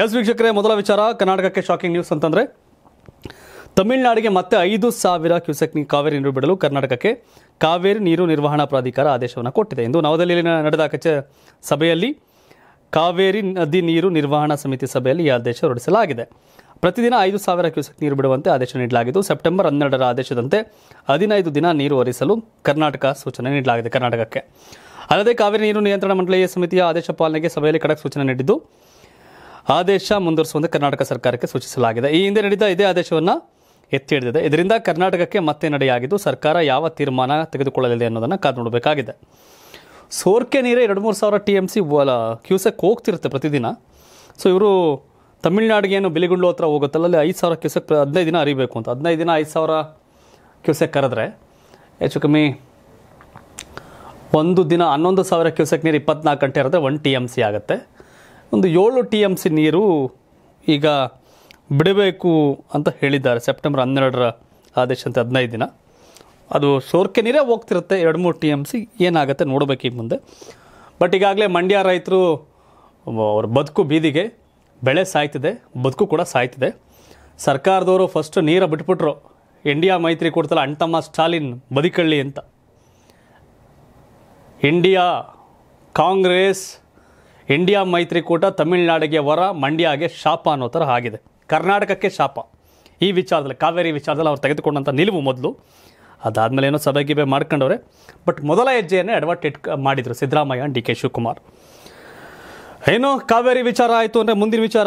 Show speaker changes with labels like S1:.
S1: S ವೀಕ್ಷಕರೇ, ಮೊದಲ ವಿಚಾರ, ಕರ್ನಾಟಕಕ್ಕೆ ಶಾಕಿಂಗ್ ನ್ಯೂಸ್ ಅಂತಂದ್ರೆ, ತಮಿಳುನಾಡಿಗೆ ಮತ್ತೆ ಐದು ಸಾವಿರ ಕ್ಯೂಸೆಕ್ ಕಾವೇರಿ ನೀರು ಬಿಡಲು ಕರ್ನಾಟಕಕ್ಕೆ ಕಾವೇರಿ ನೀರು ನಿರ್ವಹಣಾ ಪ್ರಾಧಿಕಾರ ಆದೇಶವನ್ನು ಕೊಟ್ಟಿದೆ. ಎಂದು ನವದೆಹಲಿಯಲ್ಲಿ ನಡೆದ ಕಚ, ಸಭೆಯಲ್ಲಿ ಕಾವೇರಿ ನದಿ ನೀರು ನಿರ್ವಹಣಾ ಸಮಿತಿ ಸಭೆಯಲ್ಲಿ ಈ ಆದೇಶ ಹೊರಡಿಸಲಾಗಿದೆ. ಪ್ರತಿದಿನ ಐದು ಸಾವಿರ ಕ್ಯೂಸೆಕ್ ನೀರು ಬಿಡುವಂತೆ ಆದೇಶ ನೀಡಲಾಗಿದ್ದು, ಸೆಪ್ಟೆಂಬರ್ ಹನ್ನೆರಡರ ಆದೇಶದಂತೆ ಹದಿನೈದು ದಿನ ನೀರು ಹರಿಸಲು ಕರ್ನಾಟಕ ಸೂಚನೆ ನೀಡಲಾಗಿದೆ ಕರ್ನಾಟಕಕ್ಕೆ. ಅಲ್ಲದೆ ಕಾವೇರಿ ನೀರು ನಿಯಂತ್ರಣ ಮಂಡಳಿಯ ಸಮಿತಿಯ ಆದೇಶ ಪಾಲನೆಗೆ ಸಭೆಯಲ್ಲಿ ಖಡಕ್ ಸೂಚನೆ ನೀಡಿದ್ದು ಆದೇಶ ಮುಂದುವರಿಸುವಂತೆ ಕರ್ನಾಟಕ ಸರ್ಕಾರಕ್ಕೆ ಸೂಚಿಸಲಾಗಿದೆ. ಈ ಹಿಂದೆ ನಡೆದ ಇದೇ ಆದೇಶವನ್ನು ಎತ್ತಿ ಹಿಡಿದಿದೆ. ಇದರಿಂದ ಕರ್ನಾಟಕಕ್ಕೆ ಮತ್ತೆ ನಡೆಯಾಗಿದ್ದು ಸರ್ಕಾರ ಯಾವ ತೀರ್ಮಾನ ತೆಗೆದುಕೊಳ್ಳಲಿದೆ ಅನ್ನೋದನ್ನು ಕಾದು ನೋಡಬೇಕಾಗಿದೆ. ಸೋರ್ಕೆ ನೀರೇ ಎರಡು ಮೂರು ಸಾವಿರ ಟಿ ಎಂ ಸಿ ಕ್ಯೂಸೆಕ್ ಹೋಗ್ತಿರುತ್ತೆ ಪ್ರತಿದಿನ. ಸೊ ಇವರು ತಮಿಳ್ನಾಡಿಗೆ ಏನು ಬಿಲಿಗುಂಡ್ಲು ಹತ್ರ ಹೋಗುತ್ತಲ್ಲ, ಅಲ್ಲಿ ಐದು ಸಾವಿರ ಕ್ಯೂಸೆಕ್ ಹದಿನೈದು ದಿನ ಅರಿಬೇಕು ಅಂತ. ಹದಿನೈದು ದಿನ ಐದು ಸಾವಿರ ಕ್ಯೂಸೆಕ್ ಕರೆದ್ರೆ ಹೆಚ್ಚು ಕಮ್ಮಿ ಒಂದು ದಿನ ಹನ್ನೊಂದು ಸಾವಿರ ಕ್ಯೂಸೆಕ್ ನೀರು ಇಪ್ಪತ್ನಾಲ್ಕು ಗಂಟೆ ಇರುತ್ತೆ ಒನ್ ಟಿ ಎಂ ಸಿ ಆಗುತ್ತೆ. ಒಂದು ಏಳು ಟಿ ಎಂ ಸಿ ನೀರು ಈಗ ಬಿಡಬೇಕು ಅಂತ ಹೇಳಿದ್ದಾರೆ. ಸೆಪ್ಟೆಂಬರ್ ಹನ್ನೆರಡರ ಆದೇಶ ಅಂತ ಹದಿನೈದು ದಿನ. ಅದು ಸೋರ್ಕೆ ನೀರೇ ಹೋಗ್ತಿರುತ್ತೆ. ಎರಡು ಮೂರು ಟಿ ಎಂ ಸಿ ಏನಾಗುತ್ತೆ ನೋಡಬೇಕು ಈಗ ಮುಂದೆ. ಬಟ್ ಈಗಾಗಲೇ ಮಂಡ್ಯ ರೈತರು ಅವ್ರ ಬದುಕು ಬೀದಿಗೆ ಬೆಳೆ ಸಾಯ್ತಿದೆ. ಬದುಕು ಕೂಡ ಸಾಯ್ತಿದೆ. ಸರ್ಕಾರದವರು ಫಸ್ಟ್ ನೀರ ಬಿಟ್ಬಿಟ್ರು. ಇಂಡಿಯಾ ಮೈತ್ರಿ ಕೊಡ್ತಲ್ಲ ಅಣ್ತಮ್ಮ ಸ್ಟಾಲಿನ್ ಬದುಕಳ್ಳಿ ಅಂತ. ಇಂಡಿಯಾ ಕಾಂಗ್ರೆಸ್ ಇಂಡಿಯಾ ಮೈತ್ರಿಕೂಟ ತಮಿಳುನಾಡಿಗೆ ವರ, ಮಂಡ್ಯಗೆ ಶಾಪ ಅನ್ನೋ ಥರ ಆಗಿದೆ. ಕರ್ನಾಟಕಕ್ಕೆ ಶಾಪ. ಈ ವಿಚಾರದಲ್ಲಿ, ಕಾವೇರಿ ವಿಚಾರದಲ್ಲಿ ಅವ್ರು ತೆಗೆದುಕೊಂಡಂಥ ನಿಲುವು ಮೊದಲು. ಅದಾದಮೇಲೆ ಏನೋ ಸಭೆ ಗಿಬೆ ಮಾಡ್ಕೊಂಡವ್ರೆ. ಬಟ್ ಮೊದಲ ಹೆಜ್ಜೆಯನ್ನು ಇಟ್ ಮಾಡಿದರು ಸಿದ್ದರಾಮಯ್ಯ, ಡಿ ಕೆ ಶಿವಕುಮಾರ್. ಏನೋ ಕಾವೇರಿ ವಿಚಾರ ಆಯಿತು ಅಂದರೆ ಮುಂದಿನ ವಿಚಾರ.